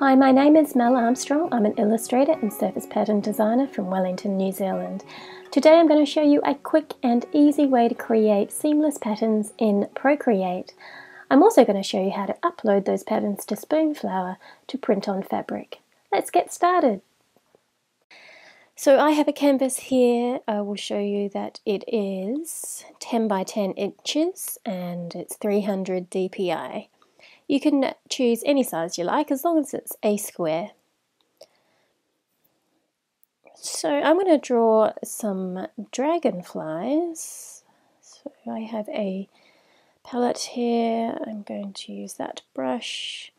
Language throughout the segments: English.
Hi, my name is Mel Armstrong. I'm an illustrator and surface pattern designer from Wellington, New Zealand. Today I'm going to show you a quick and easy way to create seamless patterns in Procreate. I'm also going to show you how to upload those patterns to Spoonflower to print on fabric. Let's get started. So I have a canvas here. I will show you that it is 10 by 10 inches and it's 300 dpi. You can choose any size you like as long as it's a square. So I'm going to draw some dragonflies. So I have a palette here. I'm going to use that brush.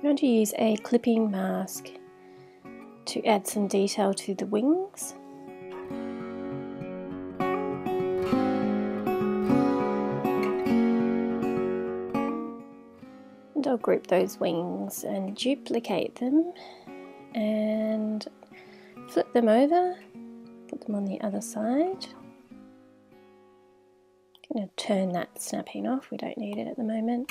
I'm going to use a clipping mask to add some detail to the wings. And I'll group those wings and duplicate them and flip them over, put them on the other side. I'm going to turn that snapping off, we don't need it at the moment.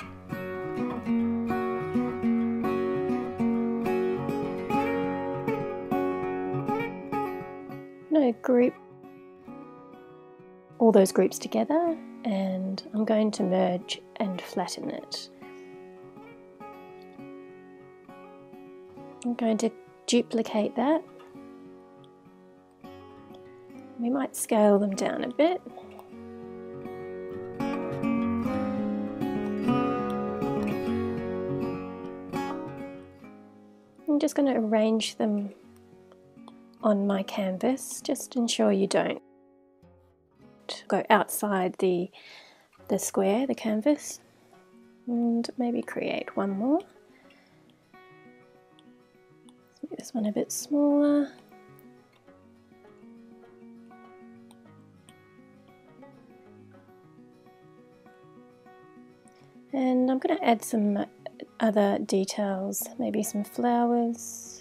To group all those groups together and I'm going to merge and flatten it. I'm going to duplicate that. We might scale them down a bit. I'm just going to arrange them on my canvas. Just ensure you don't go outside the, the square, the canvas, and maybe create one more. make this one a bit smaller. And I'm going to add some other details, maybe some flowers.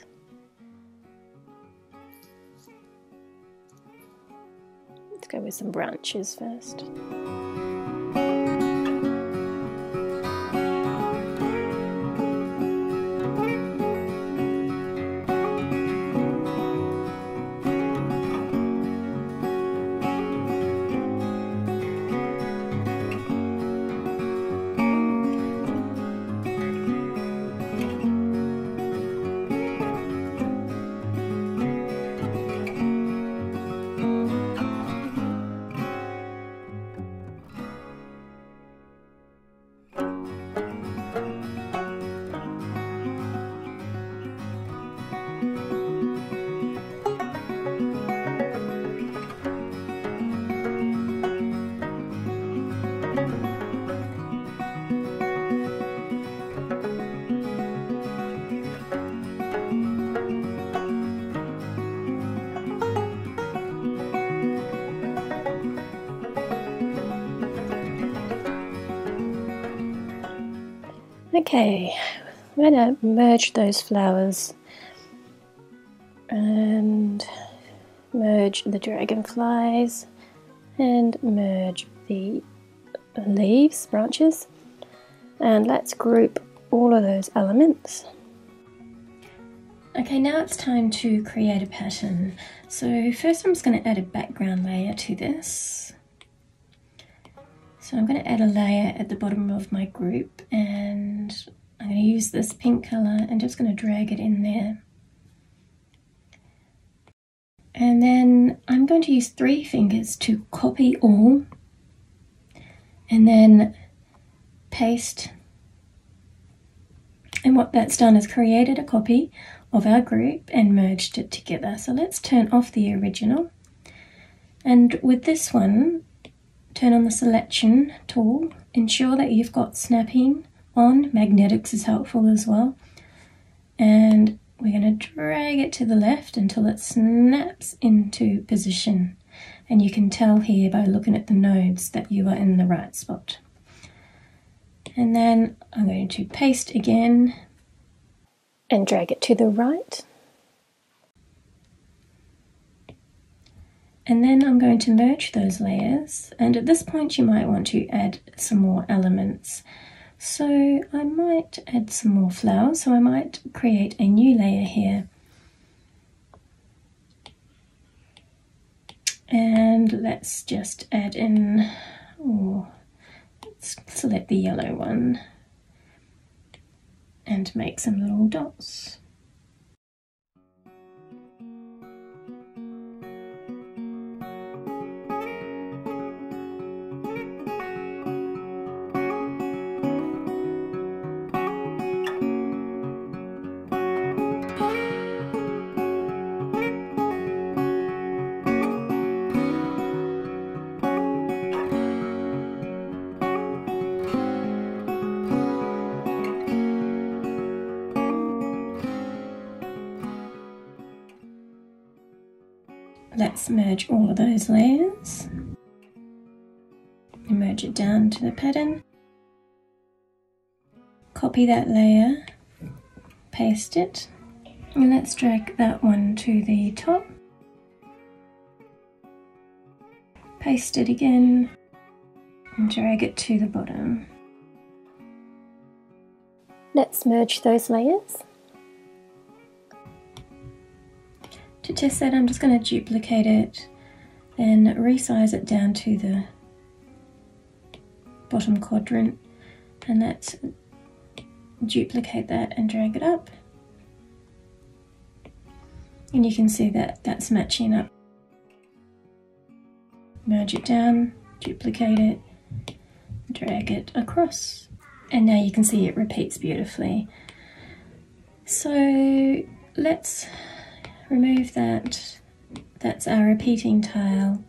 Go with some branches first. Okay, I'm going to merge those flowers and merge the dragonflies and merge the leaves, branches, and let's group all of those elements. Okay, now it's time to create a pattern. So first I'm just going to add a background layer to this. So I'm going to add a layer at the bottom of my group and I'm going to use this pink colour and just going to drag it in there. And then I'm going to use three fingers to copy all and then paste. And what that's done is created a copy of our group and merged it together. So let's turn off the original. And with this one, turn on the selection tool, ensure that you've got snapping on, magnetics is helpful as well, and we're going to drag it to the left until it snaps into position. And you can tell here by looking at the nodes that you are in the right spot. And then I'm going to paste again and drag it to the right. And then I'm going to merge those layers and at this point you might want to add some more elements. So I might add some more flowers, so I might create a new layer here. And let's just add in, oh, let's select the yellow one and make some little dots. Let's merge all of those layers. Merge it down to the pattern. Copy that layer, paste it, and let's drag that one to the top. Paste it again and drag it to the bottom. Let's merge those layers. To test that I'm just going to duplicate it and resize it down to the bottom quadrant. And let's duplicate that and drag it up. And you can see that that's matching up. Merge it down duplicate it drag it across. And now you can see it repeats beautifully. So let's remove that. That's our repeating tile.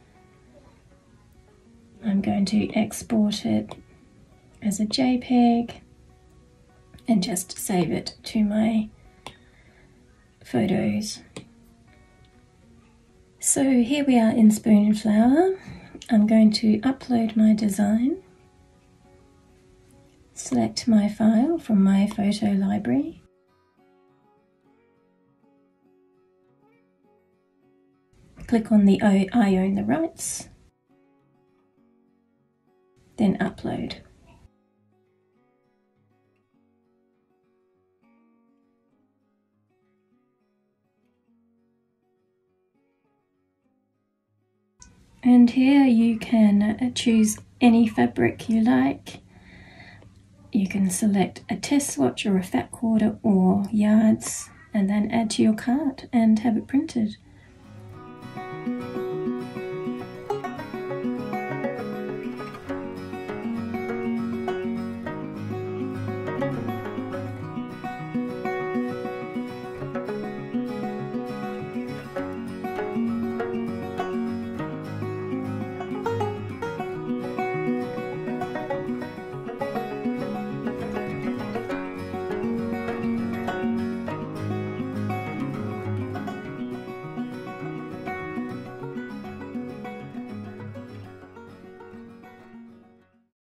I'm going to export it as a JPEG and just save it to my photos. So here we are in Spoonflower. I'm going to upload my design, select my file from my photo library, click on the I own the rights, then upload. And here you can choose any fabric you like. You can select a test swatch or a fat quarter or yards and then add to your cart and have it printed.